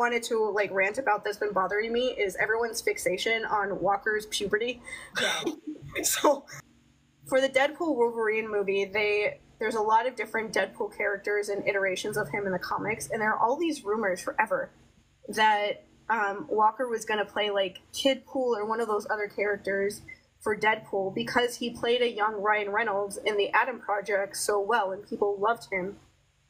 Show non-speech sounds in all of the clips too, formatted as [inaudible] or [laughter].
wanted to like rant about that's been bothering me is everyone's fixation on Walker's puberty. Yeah. [laughs] so for the Deadpool Wolverine movie, they there's a lot of different Deadpool characters and iterations of him in the comics, and there are all these rumors forever that um, Walker was going to play like Kidpool or one of those other characters for Deadpool because he played a young Ryan Reynolds in the Adam Project so well, and people loved him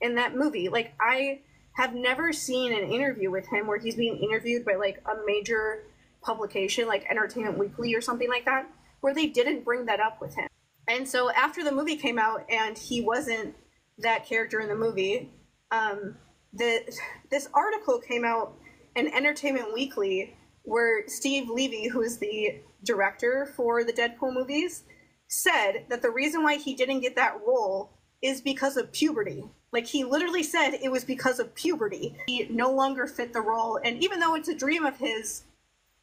in that movie. Like I have never seen an interview with him where he's being interviewed by like a major publication like Entertainment Weekly or something like that, where they didn't bring that up with him. And so after the movie came out and he wasn't that character in the movie, um, the this article came out in Entertainment Weekly where Steve Levy, who is the director for the Deadpool movies, said that the reason why he didn't get that role is because of puberty. Like he literally said it was because of puberty. He no longer fit the role. And even though it's a dream of his,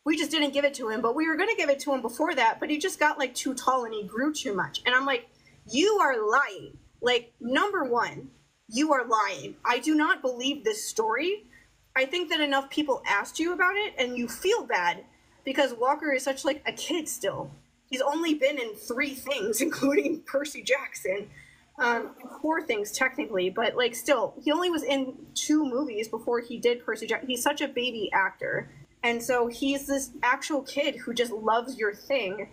we just didn't give it to him. But we were going to give it to him before that. But he just got like too tall and he grew too much. And I'm like, you are lying. Like, number one, you are lying. I do not believe this story. I think that enough people asked you about it and you feel bad because Walker is such like a kid still. He's only been in three things, [laughs] including Percy Jackson um, four things technically, but like still, he only was in two movies before he did Percy Jackson. He's such a baby actor, and so he's this actual kid who just loves your thing,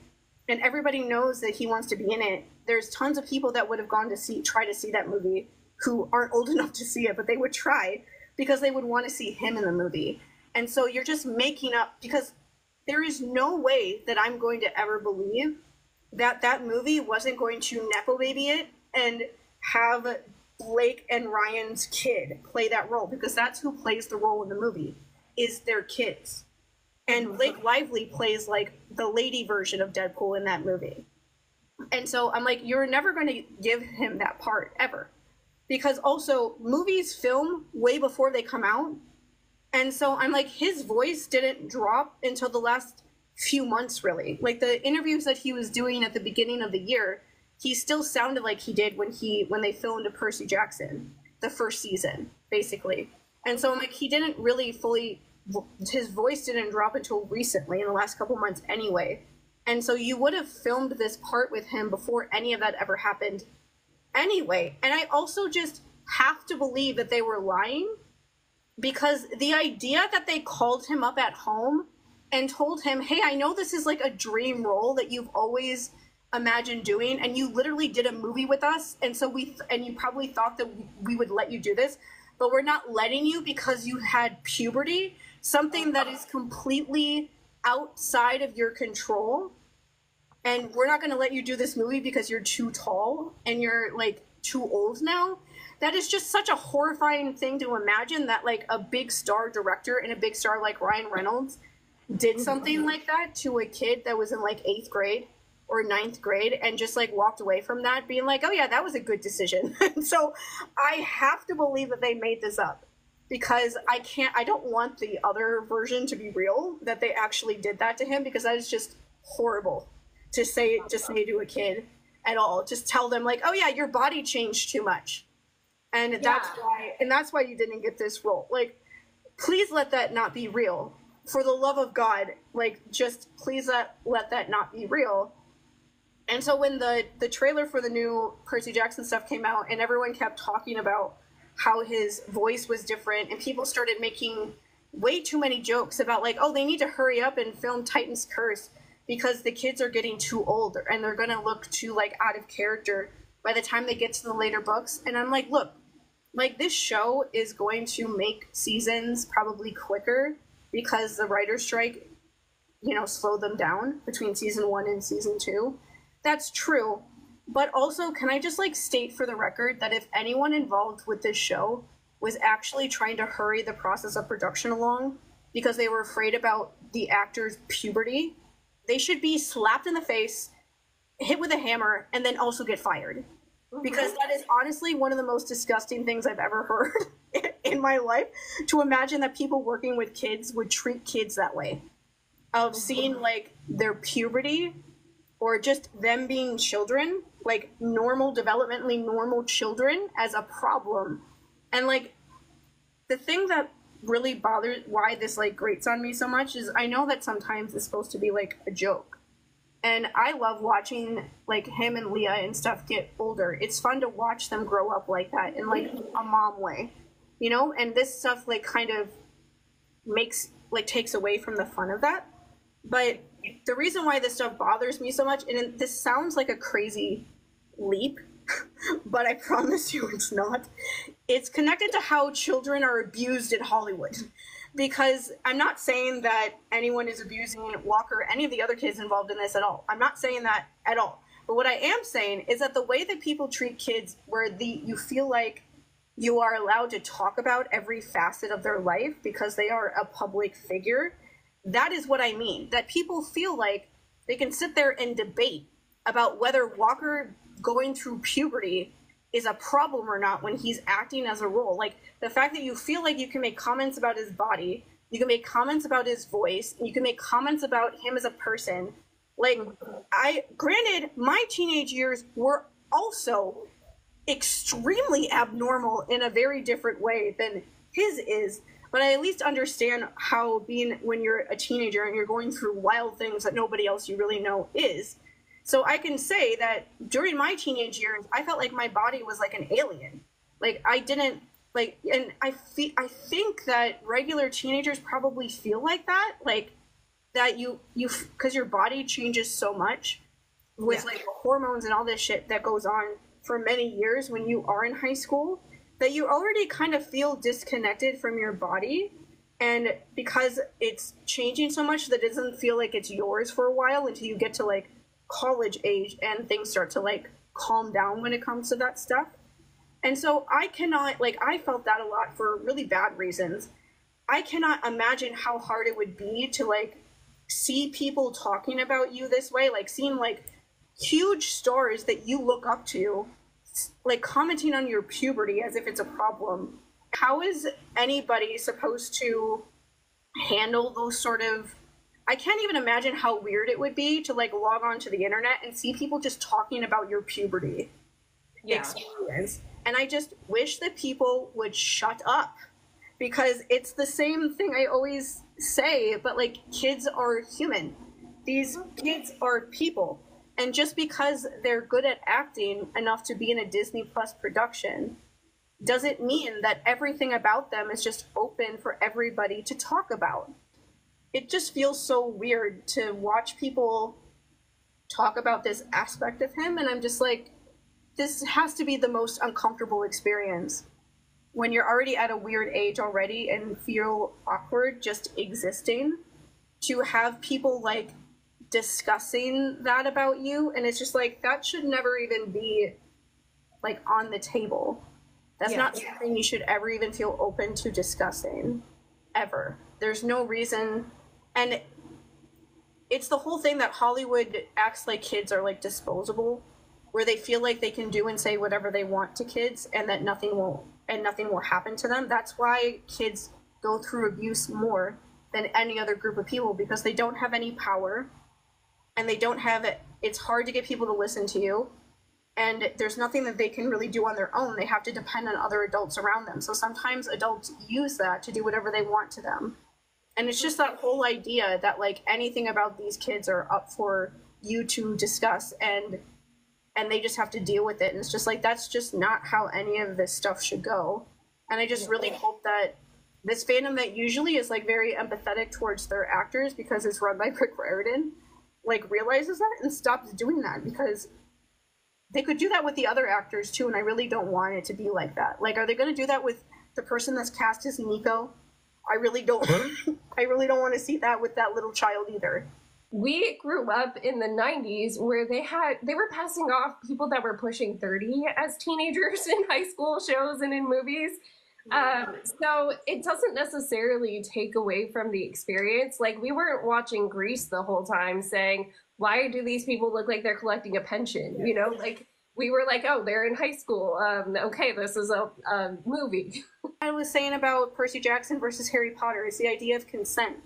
and everybody knows that he wants to be in it. There's tons of people that would have gone to see, try to see that movie, who aren't old [laughs] enough to see it, but they would try because they would want to see him in the movie. And so you're just making up because there is no way that I'm going to ever believe that that movie wasn't going to nepo baby it and have Blake and Ryan's kid play that role because that's who plays the role in the movie is their kids. And Blake Lively plays like the lady version of Deadpool in that movie. And so I'm like, you're never going to give him that part ever. Because also, movies film way before they come out. And so I'm like, his voice didn't drop until the last few months, really. Like the interviews that he was doing at the beginning of the year, he still sounded like he did when he when they filmed Percy Jackson, the first season, basically. And so I'm like, he didn't really fully his voice didn't drop until recently in the last couple months anyway. And so you would have filmed this part with him before any of that ever happened anyway. And I also just have to believe that they were lying because the idea that they called him up at home and told him, "Hey, I know this is like a dream role that you've always imagine doing and you literally did a movie with us and so we th- and you probably thought that we would let you do this but we're not letting you because you had puberty something that is completely outside of your control and we're not going to let you do this movie because you're too tall and you're like too old now. That is just such a horrifying thing to imagine that like a big star director and a big star like Ryan Reynolds did something like that to a kid that was in like 8th grade or ninth grade and just like walked away from that being like, oh yeah, that was a good decision. [laughs] so I have to believe that they made this up because I can't, I don't want the other version to be real that they actually did that to him because that is just horrible to say, to say to a kid at all. Just tell them like, oh yeah, your body changed too much. And yeah. that's why, and that's why you didn't get this role. Like, please let that not be real. For the love of God, like, just please let, let that not be real and so when the the trailer for the new Percy Jackson stuff came out, and everyone kept talking about how his voice was different, and people started making way too many jokes about like, oh, they need to hurry up and film Titan's Curse because the kids are getting too old and they're gonna look too like out of character by the time they get to the later books. And I'm like, look, like this show is going to make seasons probably quicker because the writer's strike, you know, slowed them down between season one and season two that's true. But also, can I just like state for the record that if anyone involved with this show was actually trying to hurry the process of production along because they were afraid about the actor's puberty, they should be slapped in the face, hit with a hammer, and then also get fired. Because that is honestly one of the most disgusting things I've ever [laughs] heard in my life. To imagine that people working with kids would treat kids that way. Of seeing like their puberty or just them being children, like normal, developmentally normal children, as a problem. And like the thing that really bothers why this like grates on me so much is I know that sometimes it's supposed to be like a joke. And I love watching like him and Leah and stuff get older. It's fun to watch them grow up like that in like a mom way. You know? And this stuff like kind of makes like takes away from the fun of that. But the reason why this stuff bothers me so much, and this sounds like a crazy leap, [laughs] but I promise you it's not. It's connected to how children are abused in Hollywood. Because I'm not saying that anyone is abusing Walker any of the other kids involved in this at all. I'm not saying that at all. But what I am saying is that the way that people treat kids, where the you feel like you are allowed to talk about every facet of their life because they are a public figure, that is what I mean. That people feel like they can sit there and debate about whether Walker going through puberty is a problem or not when he's acting as a role. Like the fact that you feel like you can make comments about his body, you can make comments about his voice, you can make comments about him as a person. Like I granted my teenage years were also extremely abnormal in a very different way than his is but I at least understand how being when you're a teenager and you're going through wild things that nobody else you really know is. So I can say that during my teenage years, I felt like my body was like an alien. Like I didn't like, and I feel I think that regular teenagers probably feel like that, like that you you because your body changes so much with yeah. like hormones and all this shit that goes on for many years when you are in high school that you already kind of feel disconnected from your body and because it's changing so much that it doesn't feel like it's yours for a while until you get to like college age and things start to like calm down when it comes to that stuff. And so i cannot like i felt that a lot for really bad reasons. I cannot imagine how hard it would be to like see people talking about you this way like seeing like huge stars that you look up to like commenting on your puberty as if it's a problem. How is anybody supposed to handle those sort of I can't even imagine how weird it would be to like log on to the internet and see people just talking about your puberty yeah. experience. And I just wish that people would shut up because it's the same thing I always say, but like kids are human. These kids are people. And just because they're good at acting enough to be in a Disney Plus production doesn't mean that everything about them is just open for everybody to talk about. It just feels so weird to watch people talk about this aspect of him, and I'm just like, this has to be the most uncomfortable experience when you're already at a weird age already and feel awkward just existing to have people like discussing that about you and it's just like that should never even be like on the table. That's yeah, not something you should ever even feel open to discussing ever. There's no reason and it's the whole thing that hollywood acts like kids are like disposable where they feel like they can do and say whatever they want to kids and that nothing will and nothing will happen to them. That's why kids go through abuse more than any other group of people because they don't have any power and they don't have it it's hard to get people to listen to you. And there's nothing that they can really do on their own. They have to depend on other adults around them. So sometimes adults use that to do whatever they want to them. And it's just that whole idea that like anything about these kids are up for you to discuss and and they just have to deal with it. And it's just like that's just not how any of this stuff should go. And i just really hope that this fandom that usually is like very empathetic towards their actors because it's run by [laughs] Rick Riordan like realizes that and stops doing that because they could do that with the other actors too and i really don't want it to be like that. Like are they going to do that with the person that's cast as nico? I really don't [laughs] i really don't want to see that with that little child either. We grew up in the 90s where they had they were passing off people that were pushing 30 as teenagers [laughs] in high school shows and in movies um, so it doesn't necessarily take away from the experience. Like we weren't watching Grease the whole time saying, why do these people look like they're collecting a pension? You know, like we were like, oh, they're in high school. Um, okay, this is a, a movie. [laughs] I was saying about Percy Jackson versus Harry Potter is the idea of consent.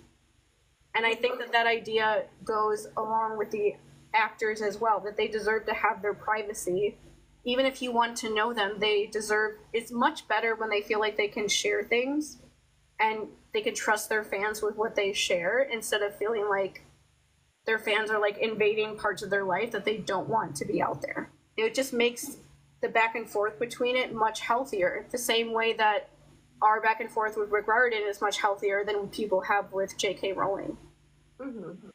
And I think that that idea goes along with the actors as well, that they deserve to have their privacy even if you want to know them, they deserve it's much better when they feel like they can share things and they can trust their fans with what they share instead of feeling like their fans are like invading parts of their life that they don't want to be out there. It just makes the back and forth between it much healthier. The same way that our back and forth with Rick Riordan is much healthier than people have with J.K. Rowling. Mm-hmm.